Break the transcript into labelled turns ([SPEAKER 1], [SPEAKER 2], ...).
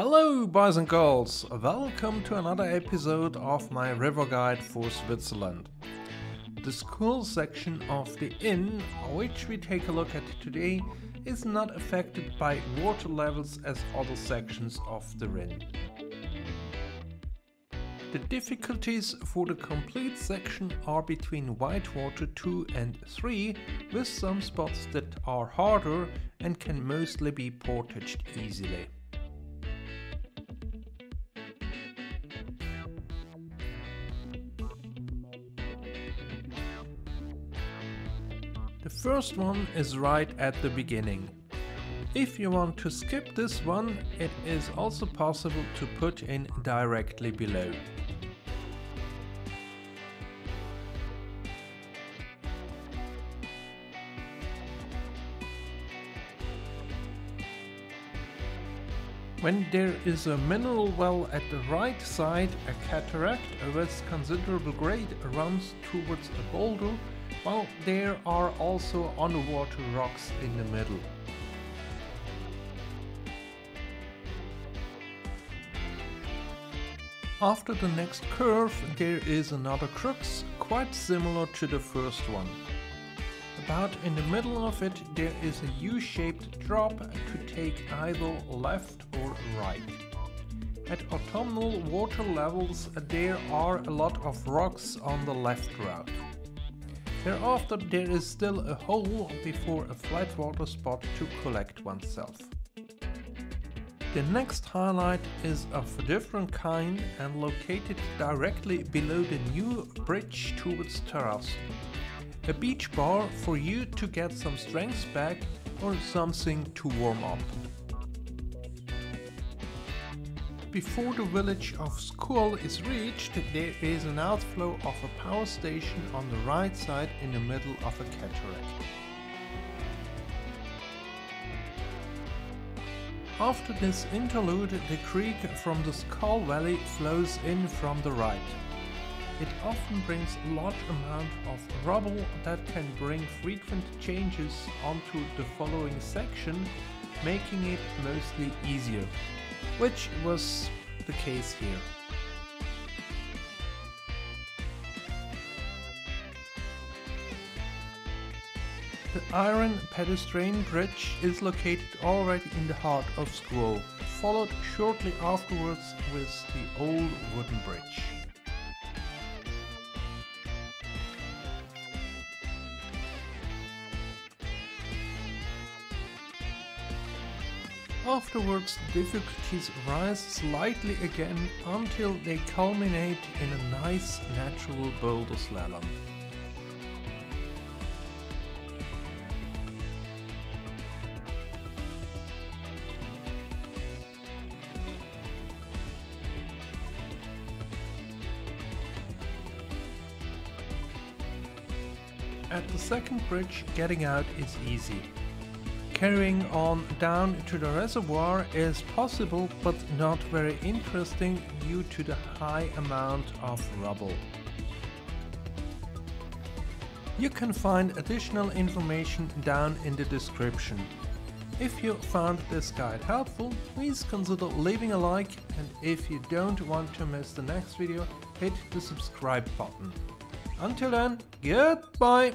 [SPEAKER 1] Hello, boys and girls! Welcome to another episode of my river guide for Switzerland. The Scuol section of the Inn, which we take a look at today, is not affected by water levels as other sections of the Rhine. The difficulties for the complete section are between Whitewater 2 and 3, with some spots that are harder and can mostly be portaged easily. The first one is right at the beginning. If you want to skip this one, it is also possible to put in directly below. When there is a mineral well at the right side, a cataract with considerable grade runs towards a boulder while there are also underwater rocks in the middle. After the next curve there is another crux, quite similar to the first one. About in the middle of it there is a U-shaped drop to take either left or right. At autumnal water levels there are a lot of rocks on the left route. Thereafter there is still a hole before a flat water spot to collect oneself. The next highlight is of a different kind and located directly below the new bridge towards Tarasp. A beach bar for you to get some strength back or something to warm up. Before the village of Scuol is reached, there is an outflow of a power station on the right side in the middle of a cataract. After this interlude, the creek from the Skull Valley flows in from the right. It often brings a large amount of rubble that can bring frequent changes onto the following section, making it mostly easier which was the case here. The iron pedestrian bridge is located already in the heart of Scuol, followed shortly afterwards with the old wooden bridge. Afterwards, difficulties rise slightly again until they culminate in a nice natural boulder slalom. At the second bridge, getting out is easy. Carrying on down to the reservoir is possible but not very interesting due to the high amount of rubble. You can find additional information down in the description. If you found this guide helpful, please consider leaving a like and if you don't want to miss the next video, hit the subscribe button. Until then, goodbye!